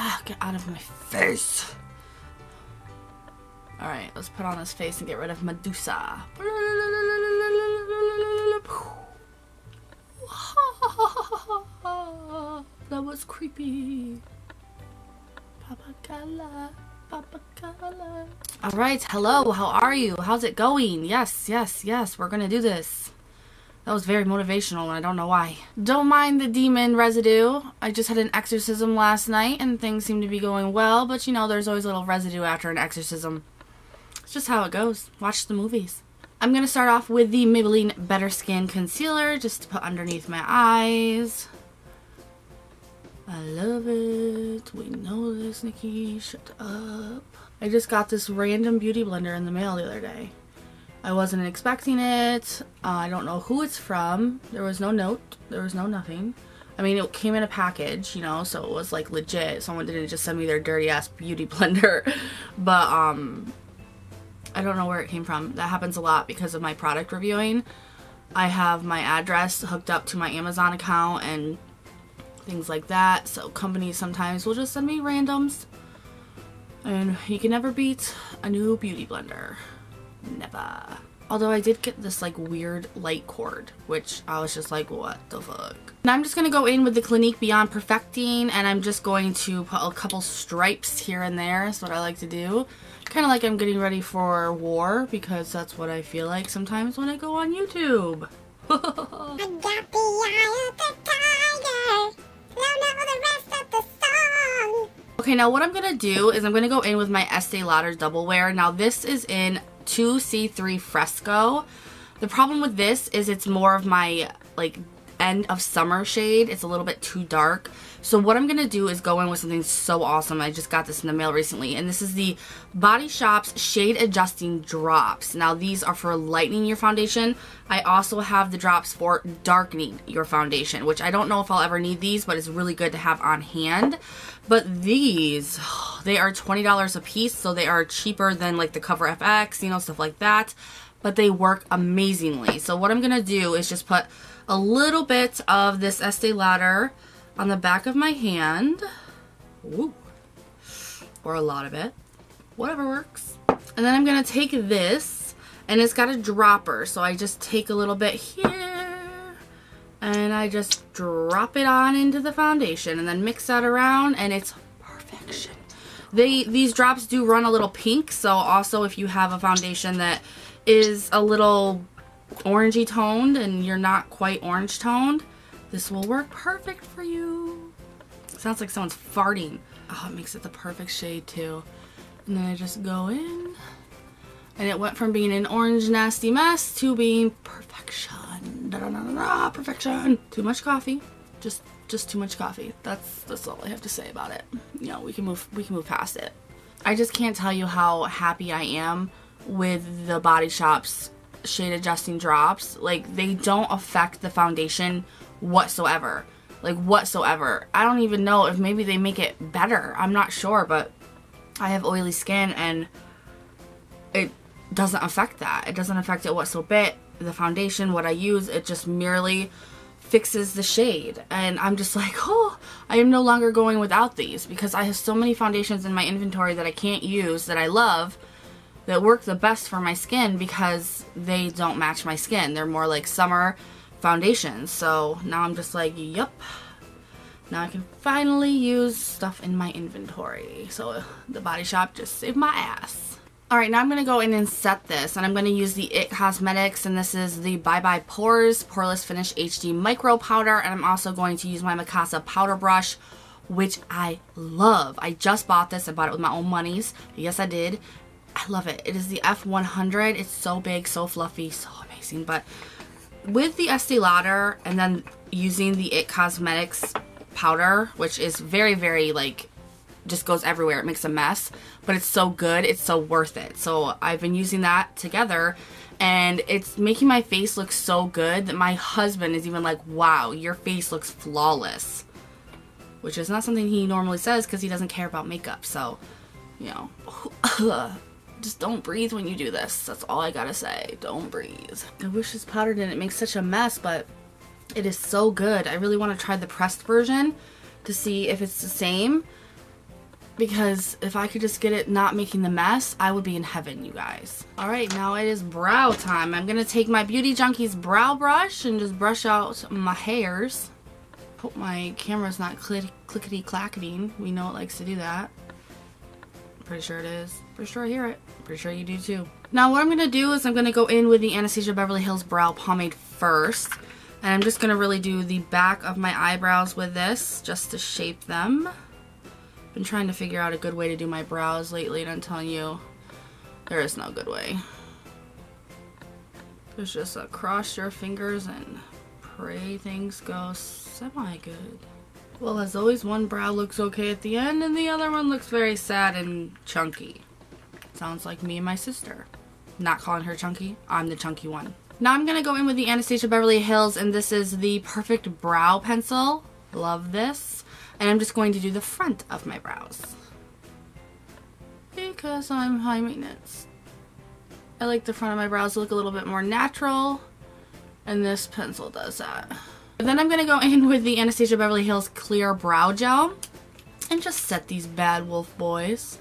Ah, get out of my face. Alright, let's put on this face and get rid of Medusa. That was creepy. Papakala. Papakala. Alright, hello, how are you? How's it going? Yes, yes, yes, we're gonna do this. That was very motivational and I don't know why. Don't mind the demon residue. I just had an exorcism last night and things seem to be going well, but you know, there's always a little residue after an exorcism. It's just how it goes. Watch the movies. I'm going to start off with the Maybelline Better Skin Concealer just to put underneath my eyes. I love it. We know this, Niki. Shut up. I just got this random beauty blender in the mail the other day. I wasn't expecting it. Uh, I don't know who it's from. There was no note. There was no nothing. I mean, it came in a package, you know, so it was like legit. Someone didn't just send me their dirty ass beauty blender. But, um, I don't know where it came from. That happens a lot because of my product reviewing. I have my address hooked up to my Amazon account and things like that. So companies sometimes will just send me randoms. And you can never beat a new beauty blender. Never. Although I did get this like weird light cord, which I was just like, what the fuck? And I'm just going to go in with the Clinique Beyond Perfecting and I'm just going to put a couple stripes here and there. That's what I like to do. Kind of like I'm getting ready for war because that's what I feel like sometimes when I go on YouTube. I got the eye of the tiger. Now know the rest of the song. Okay, now what I'm going to do is I'm going to go in with my Estee Lauder Double Wear. Now this is in 2C3 Fresco. The problem with this is it's more of my like end of summer shade. It's a little bit too dark. So what I'm going to do is go in with something so awesome. I just got this in the mail recently. And this is the Body Shop's Shade Adjusting Drops. Now these are for lightening your foundation. I also have the drops for darkening your foundation. Which I don't know if I'll ever need these. But it's really good to have on hand. But these, they are $20 a piece. So they are cheaper than like the Cover FX, you know, stuff like that. But they work amazingly. So what I'm going to do is just put a little bit of this Estee Lauder on the back of my hand. Ooh. Or a lot of it. Whatever works. And then I'm going to take this, and it's got a dropper, so I just take a little bit here, and I just drop it on into the foundation, and then mix that around, and it's perfection. They These drops do run a little pink, so also if you have a foundation that is a little orangey toned and you're not quite orange toned, this will work perfect for you. sounds like someone's farting. Oh, it makes it the perfect shade too. And then I just go in. And it went from being an orange nasty mess to being perfection. Da -da -da perfection. Too much coffee. Just just too much coffee. That's that's all I have to say about it. You know, we can move we can move past it. I just can't tell you how happy I am with the Body Shop's shade adjusting drops. Like they don't affect the foundation whatsoever. Like whatsoever. I don't even know if maybe they make it better. I'm not sure, but I have oily skin and it doesn't affect that. It doesn't affect it whatsoever. The foundation, what I use, it just merely fixes the shade. And I'm just like, oh, I am no longer going without these because I have so many foundations in my inventory that I can't use that I love that work the best for my skin because they don't match my skin. They're more like summer foundations. So now I'm just like, yep. Now I can finally use stuff in my inventory. So the Body Shop just saved my ass. Alright, now I'm going to go in and set this. And I'm going to use the IT Cosmetics. And this is the Bye Bye Pores Poreless Finish HD Micro Powder. And I'm also going to use my Mikasa Powder Brush which I love. I just bought this. I bought it with my own monies. Yes, I did. I love it. It is the F100. It's so big, so fluffy, so amazing. But with the Estee Lauder and then using the IT Cosmetics powder, which is very, very like, just goes everywhere. It makes a mess, but it's so good. It's so worth it. So I've been using that together and it's making my face look so good that my husband is even like, wow, your face looks flawless. Which is not something he normally says because he doesn't care about makeup. So, you know, just don't breathe when you do this. That's all I gotta say. Don't breathe. I wish this powder didn't make such a mess, but it is so good. I really want to try the pressed version to see if it's the same. Because if I could just get it not making the mess, I would be in heaven, you guys. All right, now it is brow time. I'm gonna take my Beauty Junkees brow brush and just brush out my hairs. Hope my camera's not cl clickety clacketing. We know it likes to do that. Pretty sure it is. Pretty sure I hear it. Pretty sure you do too. Now what I'm gonna do is I'm gonna go in with the Anastasia Beverly Hills Brow Pomade first. And I'm just gonna really do the back of my eyebrows with this just to shape them been trying to figure out a good way to do my brows lately and I'm telling you, there is no good way. There's just a cross your fingers and pray things go semi-good. Well, as always, one brow looks okay at the end and the other one looks very sad and chunky. Sounds like me and my sister. Not calling her chunky, I'm the chunky one. Now I'm going to go in with the Anastasia Beverly Hills and this is the Perfect Brow Pencil. Love this. And I'm just going to do the front of my brows. Because I'm high maintenance. I like the front of my brows to look a little bit more natural. And this pencil does that. Then I'm going to go in with the Anastasia Beverly Hills Clear Brow Gel. And just set these bad wolf boys.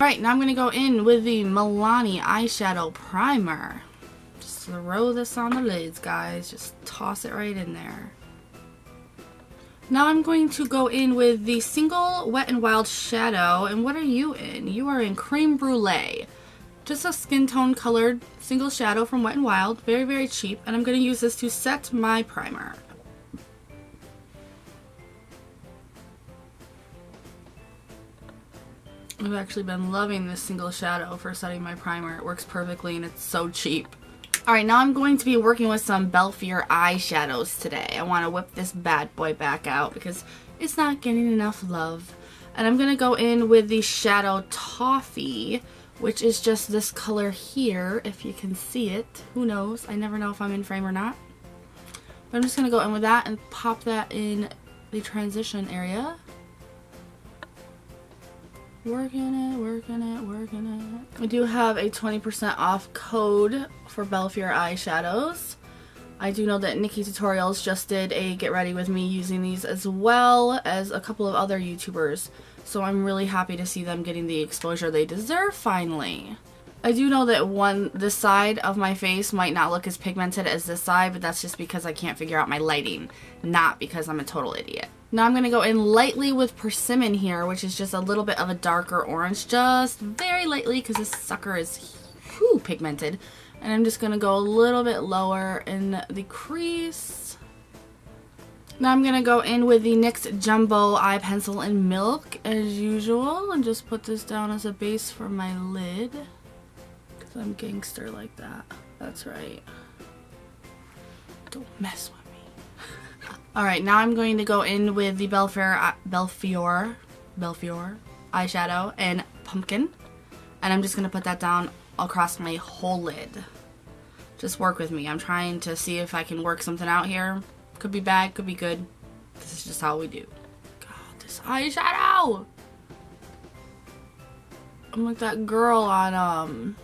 Alright, now I'm going to go in with the Milani Eyeshadow Primer. Just throw this on the lids, guys. Just toss it right in there. Now I'm going to go in with the single Wet n Wild shadow. And what are you in? You are in Creme Brulee. Just a skin tone colored single shadow from Wet n Wild. Very, very cheap. And I'm going to use this to set my primer. I've actually been loving this single shadow for setting my primer. It works perfectly and it's so cheap. Alright, now I'm going to be working with some Belfiore eyeshadows today. I want to whip this bad boy back out because it's not getting enough love. And I'm going to go in with the Shadow Toffee, which is just this color here, if you can see it. Who knows? I never know if I'm in frame or not. But I'm just going to go in with that and pop that in the transition area. Working it, working it, working it. We do have a 20% off code for Belfiore eyeshadows. I do know that Nikki Tutorials just did a get ready with me using these as well as a couple of other YouTubers. So I'm really happy to see them getting the exposure they deserve finally. I do know that one, this side of my face might not look as pigmented as this side, but that's just because I can't figure out my lighting, not because I'm a total idiot. Now I'm going to go in lightly with Persimmon here, which is just a little bit of a darker orange, just very lightly because this sucker is whew, pigmented. And I'm just going to go a little bit lower in the crease. Now I'm going to go in with the NYX Jumbo Eye Pencil in Milk as usual and just put this down as a base for my lid. Because I'm gangster like that. That's right. Don't mess with. Alright, now I'm going to go in with the Belfiore, uh, Belfiore, Belfiore eyeshadow and Pumpkin. And I'm just going to put that down across my whole lid. Just work with me. I'm trying to see if I can work something out here. Could be bad, could be good. This is just how we do. God, this eyeshadow! I'm like that girl on, um,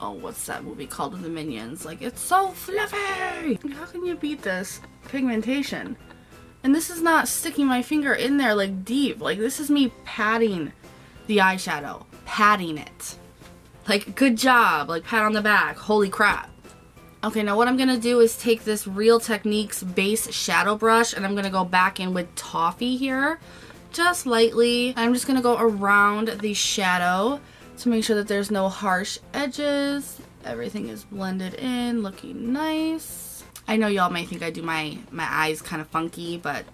oh, what's that movie called with the Minions? Like, it's so fluffy! How can you beat this pigmentation? And this is not sticking my finger in there like deep. Like, this is me patting the eyeshadow. Patting it. Like, good job. Like, pat on the back. Holy crap. Okay, now what I'm going to do is take this Real Techniques base shadow brush and I'm going to go back in with Toffee here. Just lightly. I'm just going to go around the shadow to make sure that there's no harsh edges. Everything is blended in, looking nice. I know y'all may think I do my, my eyes kind of funky, but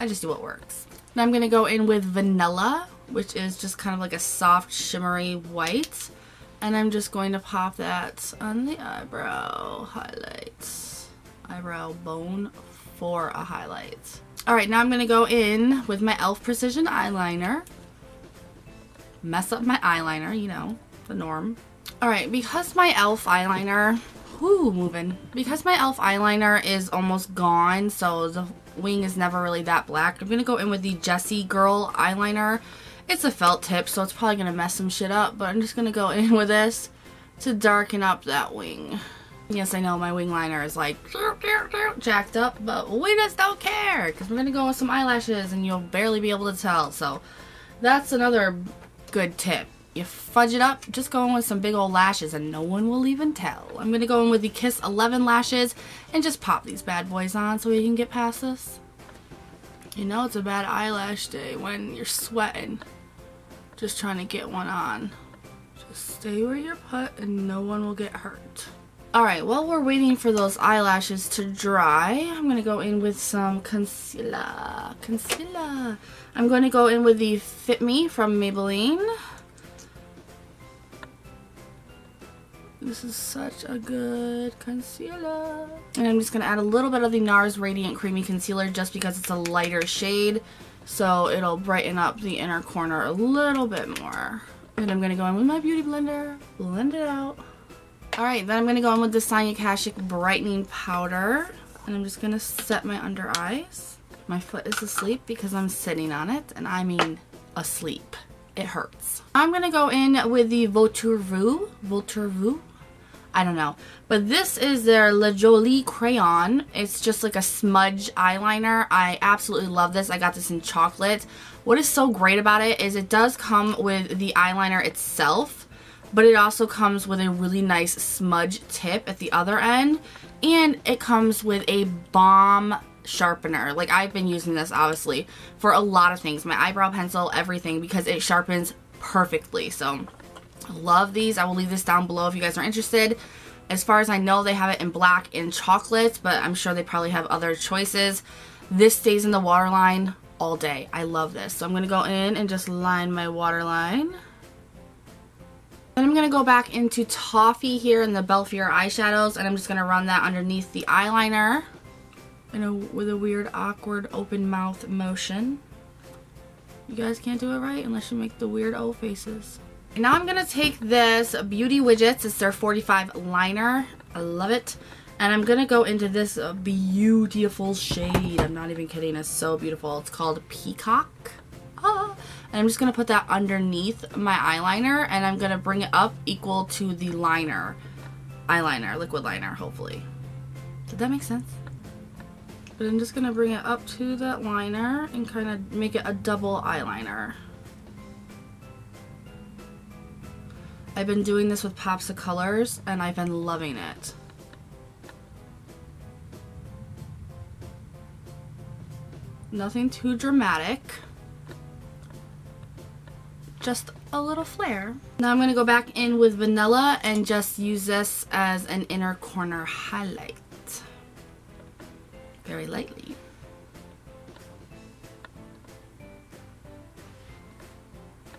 I just do what works. Now I'm going to go in with Vanilla, which is just kind of like a soft shimmery white. And I'm just going to pop that on the eyebrow highlights. Eyebrow bone for a highlight. Alright, now I'm going to go in with my e.l.f. Precision Eyeliner mess up my eyeliner, you know, the norm. Alright, because my e.l.f. eyeliner, whoo, moving. Because my e.l.f. eyeliner is almost gone, so the wing is never really that black, I'm going to go in with the Jessie Girl eyeliner. It's a felt tip, so it's probably going to mess some shit up, but I'm just going to go in with this to darken up that wing. Yes, I know my wing liner is like jacked up, but we just don't care because we're going to go with some eyelashes and you'll barely be able to tell. So that's another good tip. You fudge it up, just go in with some big old lashes and no one will even tell. I'm going to go in with the Kiss 11 lashes and just pop these bad boys on so we can get past this. You know it's a bad eyelash day when you're sweating. Just trying to get one on. Just stay where you're put and no one will get hurt. Alright, while we're waiting for those eyelashes to dry, I'm going to go in with some concealer. Concealer. I'm going to go in with the Fit Me from Maybelline. This is such a good concealer. And I'm just going to add a little bit of the NARS Radiant Creamy Concealer just because it's a lighter shade. So it'll brighten up the inner corner a little bit more. And I'm going to go in with my Beauty Blender. Blend it out. Alright, then I'm going to go in with the Sonia Kashuk Brightening Powder. And I'm just going to set my under eyes. My foot is asleep because I'm sitting on it. And I mean asleep. It hurts. I'm going to go in with the Votre Vu. Volturu I don't know. But this is their La Jolie Crayon. It's just like a smudge eyeliner. I absolutely love this. I got this in chocolate. What is so great about it is it does come with the eyeliner itself, but it also comes with a really nice smudge tip at the other end. And it comes with a bomb sharpener. Like I've been using this obviously for a lot of things. My eyebrow pencil, everything, because it sharpens perfectly. So Love these. I will leave this down below if you guys are interested. As far as I know, they have it in black and chocolate, but I'm sure they probably have other choices. This stays in the waterline all day. I love this. So I'm going to go in and just line my waterline. Then I'm going to go back into Toffee here in the Belfiore eyeshadows, and I'm just going to run that underneath the eyeliner in a, with a weird, awkward, open mouth motion. You guys can't do it right unless you make the weird O faces. And Now I'm going to take this Beauty Widgets. It's their 45 liner. I love it. And I'm going to go into this beautiful shade. I'm not even kidding. It's so beautiful. It's called Peacock. Ah. And I'm just going to put that underneath my eyeliner. And I'm going to bring it up equal to the liner. Eyeliner. Liquid liner, hopefully. Did that make sense? But I'm just going to bring it up to that liner and kind of make it a double eyeliner. I've been doing this with Pops of Colors and I've been loving it. Nothing too dramatic. Just a little flare. Now I'm going to go back in with vanilla and just use this as an inner corner highlight. Very lightly.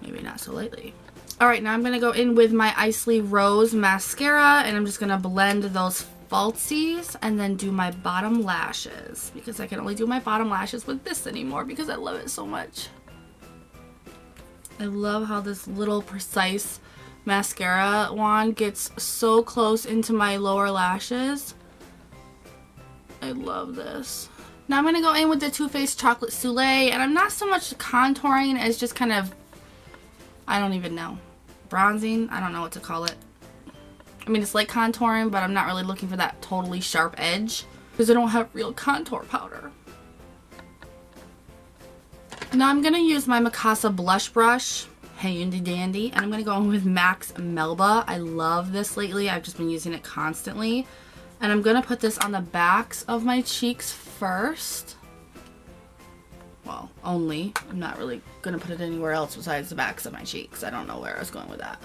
Maybe not so lightly. Alright, now I'm going to go in with my Isley Rose mascara and I'm just going to blend those falsies and then do my bottom lashes because I can only do my bottom lashes with this anymore because I love it so much. I love how this little precise mascara wand gets so close into my lower lashes. I love this. Now I'm going to go in with the Too Faced Chocolate Soleil and I'm not so much contouring as just kind of, I don't even know bronzing. I don't know what to call it. I mean, it's like contouring, but I'm not really looking for that totally sharp edge because I don't have real contour powder. Now I'm going to use my Mikasa blush brush, handy dandy, and I'm going to go in with MAC's Melba. I love this lately. I've just been using it constantly. And I'm going to put this on the backs of my cheeks first well, only. I'm not really going to put it anywhere else besides the backs of my cheeks. I don't know where I was going with that.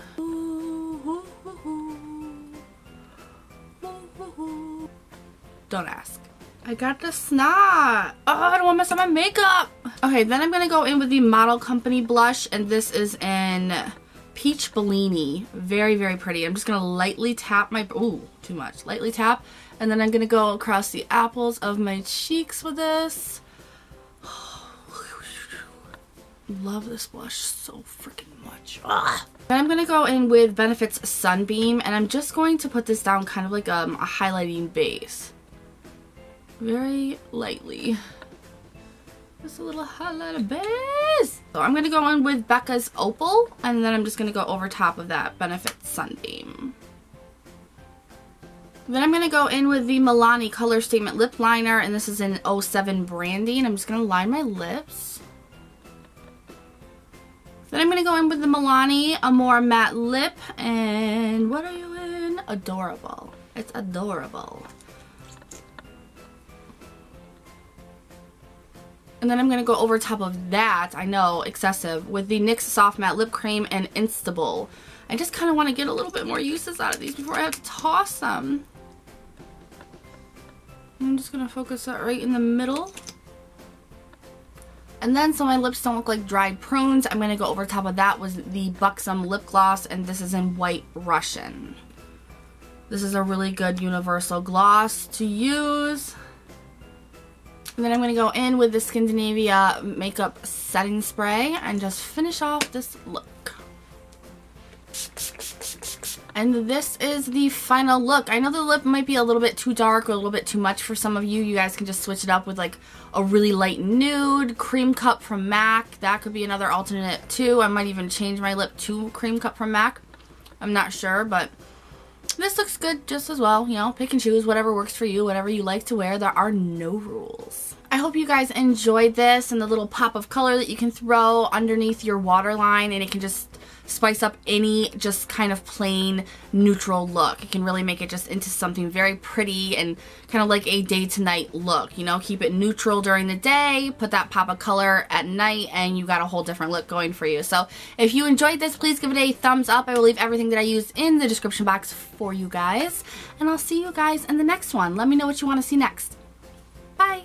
Don't ask. I got the snot. Oh, I don't want to mess up my makeup. Okay, then I'm going to go in with the Model Company blush, and this is in Peach Bellini. Very, very pretty. I'm just going to lightly tap my... Ooh, too much. Lightly tap. And then I'm going to go across the apples of my cheeks with this. love this blush so freaking much. Ugh. Then I'm going to go in with Benefit's Sunbeam and I'm just going to put this down kind of like um, a highlighting base. Very lightly. Just a little highlighter base. So I'm going to go in with Becca's Opal and then I'm just going to go over top of that Benefit Sunbeam. Then I'm going to go in with the Milani Color Statement Lip Liner, and this is in 07 Brandy, and I'm just going to line my lips. Then I'm going to go in with the Milani Amore Matte Lip, and what are you in? Adorable. It's adorable. And then I'm going to go over top of that, I know, excessive, with the NYX Soft Matte Lip Cream and Istanbul. I just kind of want to get a little bit more uses out of these before I have to toss them. I'm just going to focus that right in the middle. And then so my lips don't look like dried prunes, I'm going to go over top of that with the Buxom Lip Gloss and this is in White Russian. This is a really good universal gloss to use. And then I'm going to go in with the Skindinavia Makeup Setting Spray and just finish off this look. And this is the final look. I know the lip might be a little bit too dark or a little bit too much for some of you. You guys can just switch it up with like a really light nude, Creme Cup from MAC. That could be another alternate too. I might even change my lip to Creme Cup from MAC. I'm not sure, but this looks good just as well. You know, pick and choose whatever works for you, whatever you like to wear. There are no rules. I hope you guys enjoyed this and the little pop of color that you can throw underneath your waterline and it can just spice up any just kind of plain neutral look. It can really make it just into something very pretty and kind of like a day to night look. You know, keep it neutral during the day, put that pop of color at night, and you got a whole different look going for you. So if you enjoyed this, please give it a thumbs up. I will leave everything that I used in the description box for you guys. And I'll see you guys in the next one. Let me know what you want to see next. Bye!